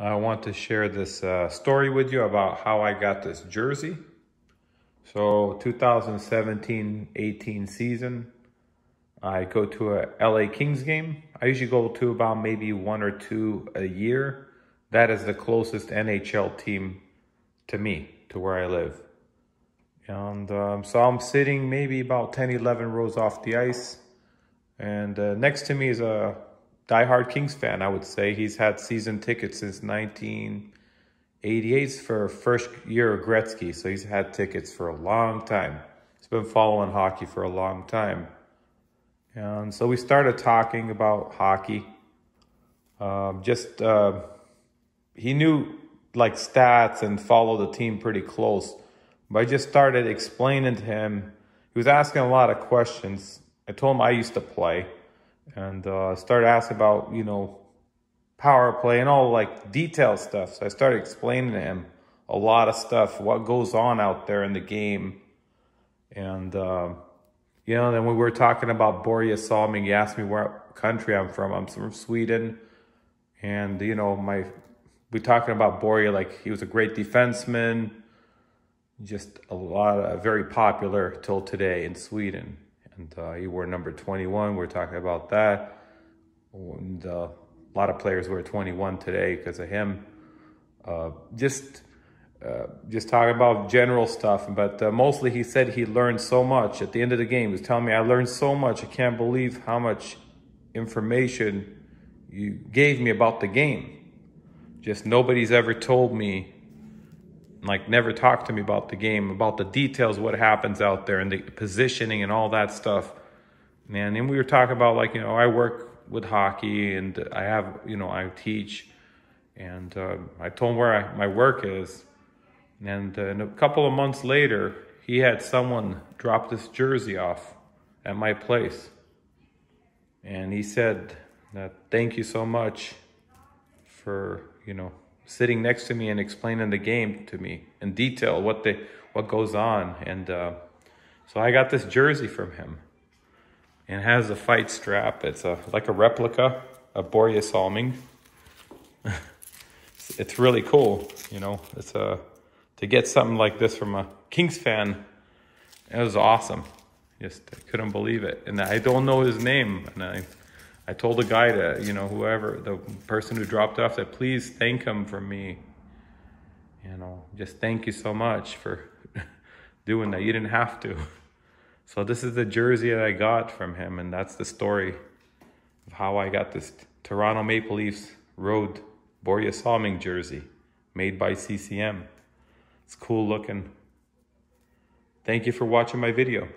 I want to share this uh, story with you about how I got this jersey. So 2017-18 season, I go to a LA Kings game. I usually go to about maybe one or two a year. That is the closest NHL team to me, to where I live. And um, so I'm sitting maybe about 10, 11 rows off the ice. And uh, next to me is a diehard Kings fan, I would say. He's had season tickets since 1988 for first year of Gretzky. So he's had tickets for a long time. He's been following hockey for a long time. And so we started talking about hockey. Um, just, uh, he knew like stats and followed the team pretty close. But I just started explaining to him. He was asking a lot of questions. I told him I used to play and uh, started asking about, you know, power play and all like detailed stuff. So I started explaining to him a lot of stuff, what goes on out there in the game. And, uh, you know, then we were talking about Salming. He asked me where country I'm from. I'm from Sweden. And, you know, my, we talking about Börje, like he was a great defenseman, just a lot of, very popular till today in Sweden and uh, he wore number 21. We're talking about that. And uh, a lot of players wear 21 today because of him. Uh, just uh, just talking about general stuff, but uh, mostly he said he learned so much at the end of the game. He was telling me, I learned so much. I can't believe how much information you gave me about the game. Just nobody's ever told me like never talked to me about the game, about the details, what happens out there and the positioning and all that stuff. Man, and we were talking about like, you know, I work with hockey and I have, you know, I teach and uh, I told him where I, my work is. And, uh, and a couple of months later, he had someone drop this jersey off at my place. And he said that thank you so much for, you know, sitting next to me and explaining the game to me in detail, what the what goes on. And uh, so I got this jersey from him. And has a fight strap. It's a like a replica of Börje Salming. it's really cool, you know. It's a to get something like this from a Kings fan. It was awesome. Just I couldn't believe it. And I don't know his name, and I I told the guy to, you know, whoever, the person who dropped off, that please thank him for me. You know, just thank you so much for doing that. You didn't have to. So this is the jersey that I got from him, and that's the story of how I got this Toronto Maple Leafs Road Börje Salming jersey made by CCM. It's cool looking. Thank you for watching my video.